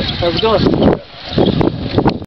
How's it going?